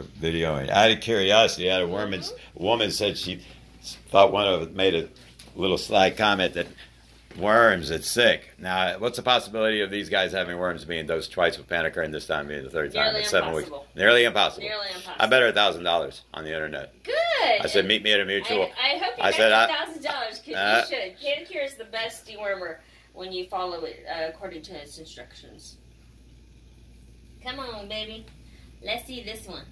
Videoing. Out of curiosity, out of woman's woman said she thought one of them made a little sly comment that worms, it's sick. Now, what's the possibility of these guys having worms being dosed twice with Panacur and this time being the third time in seven weeks? Nearly impossible. Nearly impossible. I bet her a thousand dollars on the internet. Good. I said, meet me at a mutual. I, I hope you I said, a thousand dollars because you uh, should. Panacur is the best dewormer when you follow it uh, according to its instructions. Come on, baby. Let's see this one.